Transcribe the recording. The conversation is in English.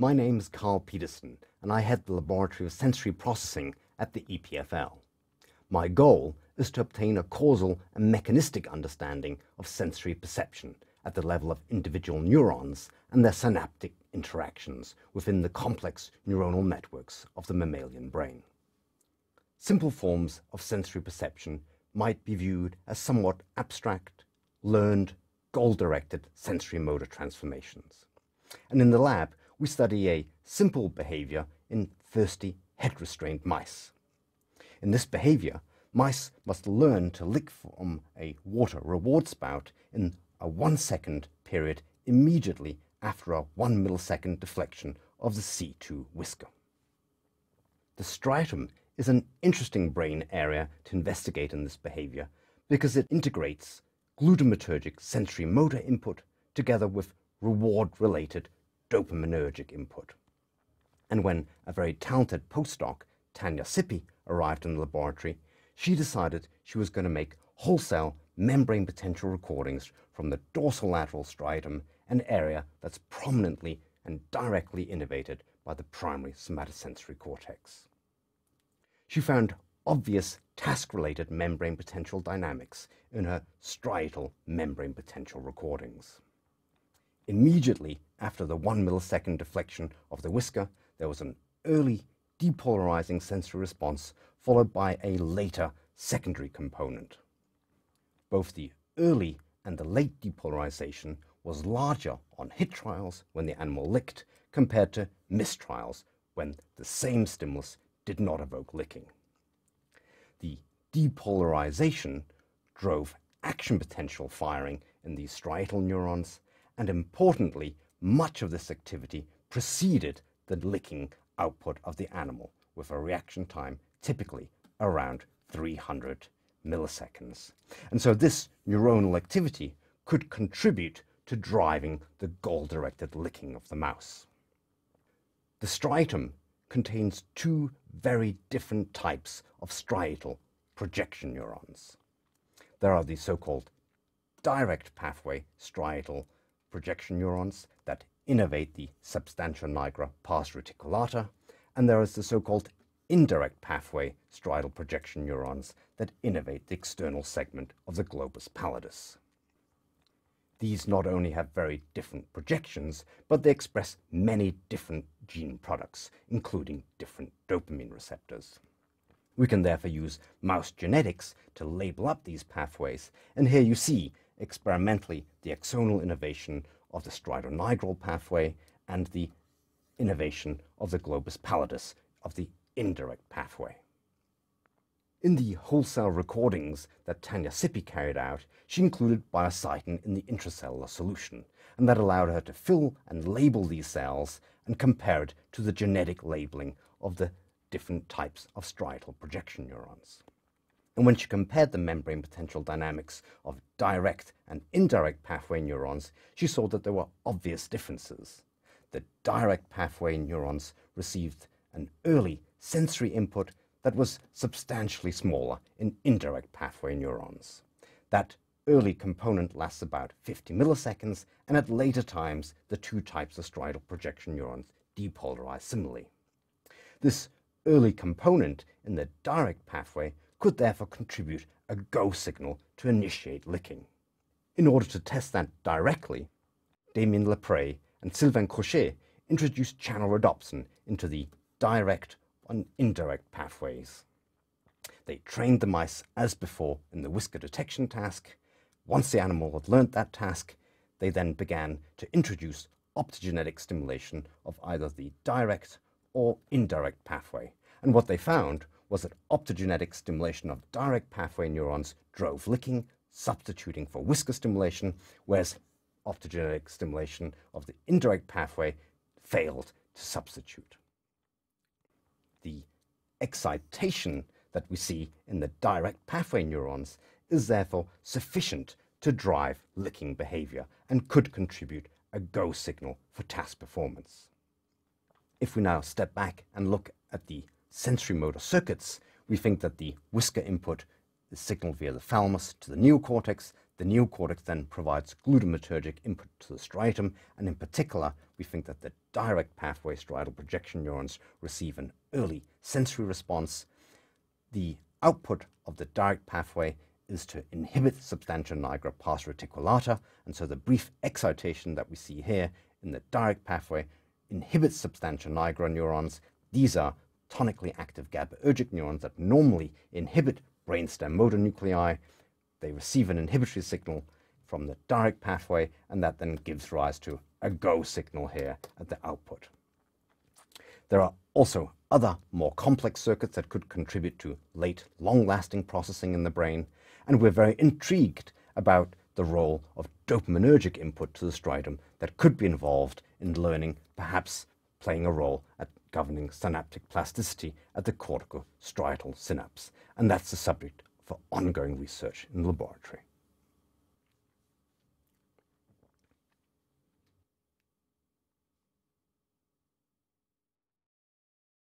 My name is Carl Petersen, and I head the Laboratory of Sensory Processing at the EPFL. My goal is to obtain a causal and mechanistic understanding of sensory perception at the level of individual neurons and their synaptic interactions within the complex neuronal networks of the mammalian brain. Simple forms of sensory perception might be viewed as somewhat abstract, learned, goal-directed sensory motor transformations. And in the lab, we study a simple behavior in thirsty, head-restrained mice. In this behavior, mice must learn to lick from a water reward spout in a one second period immediately after a one millisecond deflection of the C2 whisker. The striatum is an interesting brain area to investigate in this behavior because it integrates glutamatergic sensory motor input together with reward related dopaminergic input. And when a very talented postdoc, Tanya Sippy, arrived in the laboratory, she decided she was going to make whole-cell membrane potential recordings from the dorsolateral striatum, an area that's prominently and directly innervated by the primary somatosensory cortex. She found obvious task-related membrane potential dynamics in her striatal membrane potential recordings. Immediately after the one millisecond deflection of the whisker, there was an early depolarizing sensory response followed by a later secondary component. Both the early and the late depolarization was larger on hit trials when the animal licked compared to miss trials when the same stimulus did not evoke licking. The depolarization drove action potential firing in these striatal neurons, and importantly, much of this activity preceded the licking output of the animal with a reaction time typically around 300 milliseconds. And so this neuronal activity could contribute to driving the goal-directed licking of the mouse. The striatum contains two very different types of striatal projection neurons. There are the so-called direct pathway striatal projection neurons that innervate the substantia nigra pars reticulata, and there is the so-called indirect pathway striatal projection neurons that innervate the external segment of the globus pallidus. These not only have very different projections, but they express many different gene products, including different dopamine receptors. We can therefore use mouse genetics to label up these pathways, and here you see experimentally the axonal innervation of the striatonigral pathway and the innervation of the globus pallidus of the indirect pathway. In the whole-cell recordings that Tanya Sippy carried out, she included biocytin in the intracellular solution, and that allowed her to fill and label these cells and compare it to the genetic labeling of the different types of striatal projection neurons. And when she compared the membrane potential dynamics of direct and indirect pathway neurons, she saw that there were obvious differences. The direct pathway neurons received an early sensory input that was substantially smaller in indirect pathway neurons. That early component lasts about 50 milliseconds, and at later times, the two types of striatal projection neurons depolarize similarly. This early component in the direct pathway could therefore contribute a go signal to initiate licking. In order to test that directly, Damien Lapray and Sylvain Crochet introduced channel rhodopsin into the direct and indirect pathways. They trained the mice as before in the whisker detection task. Once the animal had learnt that task, they then began to introduce optogenetic stimulation of either the direct or indirect pathway. And what they found was that optogenetic stimulation of direct pathway neurons drove licking, substituting for whisker stimulation, whereas optogenetic stimulation of the indirect pathway failed to substitute the excitation that we see in the direct pathway neurons is therefore sufficient to drive licking behavior and could contribute a go signal for task performance. If we now step back and look at the sensory motor circuits, we think that the whisker input is signaled via the thalamus to the neocortex, The neocortex then provides glutamatergic input to the striatum, and in particular, we think that the direct pathway striatal projection neurons receive an early sensory response. The output of the direct pathway is to inhibit substantia nigra pars reticulata, and so the brief excitation that we see here in the direct pathway inhibits substantia nigra neurons. These are tonically active GABAergic neurons that normally inhibit brainstem motor nuclei. They receive an inhibitory signal from the direct pathway, and that then gives rise to a go signal here at the output. There are also other more complex circuits that could contribute to late, long-lasting processing in the brain, and we're very intrigued about the role of dopaminergic input to the striatum that could be involved in learning, perhaps playing a role at governing synaptic plasticity at the corticostriatal synapse. And that's the subject for ongoing research in the laboratory.